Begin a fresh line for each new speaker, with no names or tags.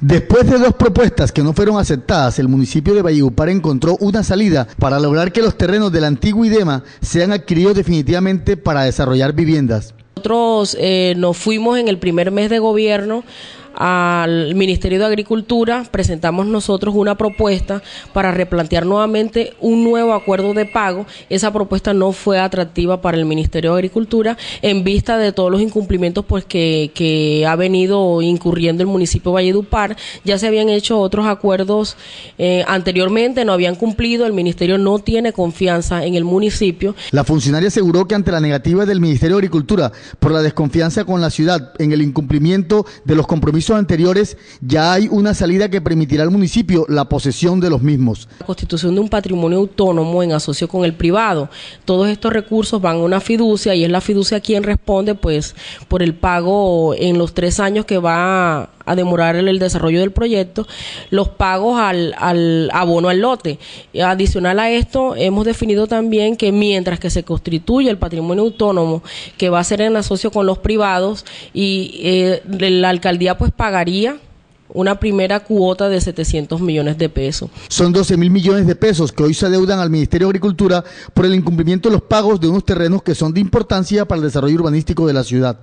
Después de dos propuestas que no fueron aceptadas, el municipio de Valledupar encontró una salida para lograr que los terrenos del antiguo IDEMA sean adquiridos definitivamente para desarrollar viviendas.
Nosotros eh, nos fuimos en el primer mes de gobierno al Ministerio de Agricultura, presentamos nosotros una propuesta para replantear nuevamente un nuevo acuerdo de pago. Esa propuesta no fue atractiva para el Ministerio de Agricultura en vista de todos los incumplimientos pues, que, ha venido incurriendo el municipio de Valledupar. Ya se habían hecho otros acuerdos eh, anteriormente, no habían cumplido, el Ministerio no tiene confianza en el municipio.
La funcionaria aseguró que ante la negativa del Ministerio de Agricultura por la desconfianza con la ciudad en el incumplimiento de los compromisos anteriores, ya hay una salida que permitirá al municipio la posesión de los mismos.
La constitución de un patrimonio autónomo en asocio con el privado. Todos estos recursos van a una fiducia y es la fiducia quien responde pues por el pago en los tres años que va a demorar el, desarrollo del proyecto, los pagos al, al abono al lote. Adicional a esto, hemos definido también que mientras que se constituye el patrimonio autónomo, que va a ser en asocio con los privados, y eh, la alcaldía pues pagaría una primera cuota de 700 millones de pesos.
Son 12 mil millones de pesos que hoy se adeudan al Ministerio de Agricultura por el incumplimiento de los pagos de unos terrenos que son de importancia para el desarrollo urbanístico de la ciudad.